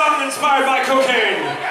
song inspired by cocaine.